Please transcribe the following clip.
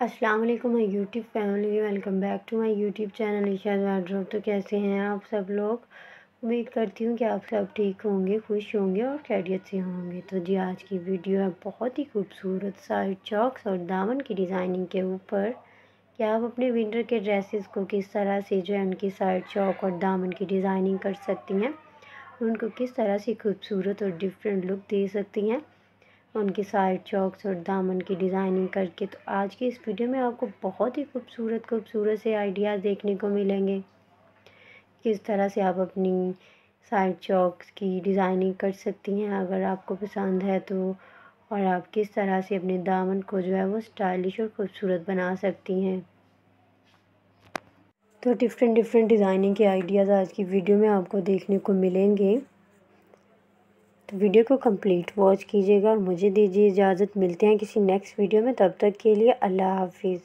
अस्सलाम वालेकुम my YouTube family, welcome back to my YouTube channel. Ishad wardrobe तो कैसे हैं आप सब लोग? उम्मीद करती हूँ कि आप सब ठीक होंगे, खुश होंगे और खैरियत से होंगे। तो जी, आज की वीडियो है बहुत ही खूबसूरत साइड चौक्स और दामन की डिज़ाइनिंग के ऊपर। कि आप अपने विंटर के ड्रेसेस को किस तरह से जो है उनकी साइड चौक और दामन की डिज़ाइनिंग कर सकती हैं, उनको किस तरह से खूबसूरत और डिफरेंट लुक दे सकती हैं। उनकी साइड चौक्स और दामन की डिज़ाइनिंग करके। तो आज की इस वीडियो में आपको बहुत ही खूबसूरत खूबसूरत से आइडियाज़ देखने को मिलेंगे। किस तरह से आप अपनी साइड चौक्स की डिज़ाइनिंग कर सकती हैं, अगर आपको पसंद है तो और आप किस तरह से अपने दामन को जो है वो स्टाइलिश और ख़ूबसूरत बना सकती हैं। तो डिफरेंट डिफरेंट डिज़ाइनिंग के आइडियाज़ आज की वीडियो में आपको देखने को मिलेंगे। तो वीडियो को कंप्लीट वॉच कीजिएगा और मुझे दीजिए इजाज़त। मिलते हैं किसी नेक्स्ट वीडियो में, तब तक के लिए अल्लाह हाफिज़।